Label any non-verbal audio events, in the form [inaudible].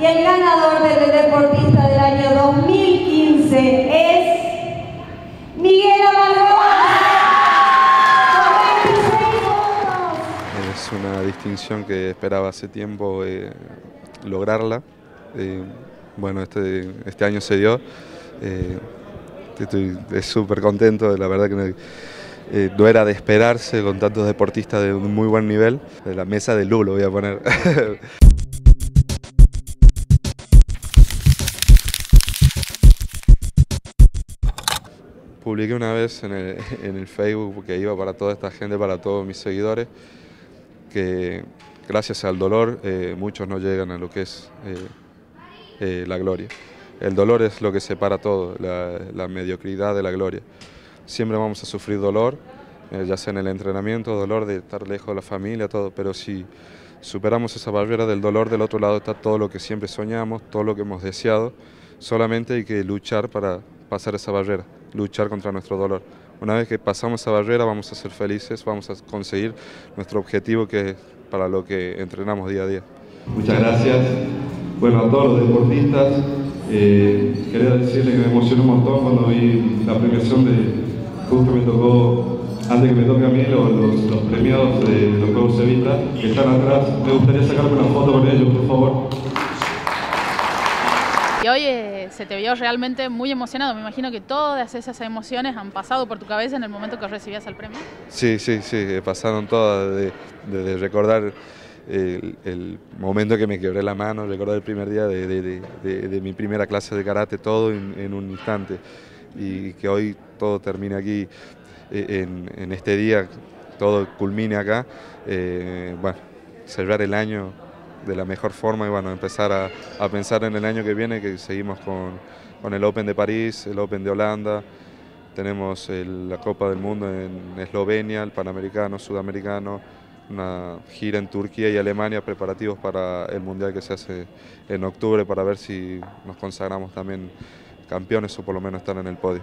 Y el ganador del deportista del año 2015 es Miguel Amargo. Es una distinción que esperaba hace tiempo eh, lograrla. Eh, bueno, este, este año se dio. Eh, estoy súper contento, la verdad que eh, no era de esperarse con tantos deportistas de un muy buen nivel. De la mesa de Lulo voy a poner. [laughs] Publiqué una vez [laughs] en el, Facebook que iba para toda esta gente, para todos mis seguidores, que gracias al dolor eh, muchos no llegan a lo que es eh, eh, la gloria. El dolor es lo que separa todo, la, la mediocridad de la gloria. Siempre vamos a sufrir dolor, ya sea en el entrenamiento, dolor de estar lejos de la familia, todo, pero si superamos esa barrera del dolor, del otro lado está todo lo que siempre soñamos, todo lo que hemos deseado, solamente hay que luchar para pasar esa barrera, luchar contra nuestro dolor. Una vez que pasamos esa barrera vamos a ser felices, vamos a conseguir nuestro objetivo que es para lo que entrenamos día a día. Muchas gracias. Bueno, a todos los deportistas, eh, quería decirles que me emocionó un montón cuando vi la premiación de, justo me tocó, antes que me toque a mí, los, los, premiados de los Juegos Evita, que están atrás. Me gustaría sacarme una foto con ellos, por favor. Y hoy eh, se te vio realmente muy emocionado. Me imagino que todas esas emociones han pasado por tu cabeza en el momento que recibías el premio. Sí, sí, sí, pasaron todas de, de, de recordar el, momento que me quebré la mano, recordar el primer día de, mi primera clase de karate, todo en, un instante. Y que hoy todo termine aquí, eh, en, este día, todo culmine acá. Eh, bueno, cerrar el año de la mejor forma y bueno, empezar a, a pensar en el año que viene, que seguimos con, con, el Open de París, el Open de Holanda, tenemos la Copa del Mundo en Eslovenia, el Panamericano, Sudamericano, una gira en Turquía y Alemania, preparativos para el Mundial que se hace en octubre para ver si nos consagramos también campeones o por lo menos estar en el podio.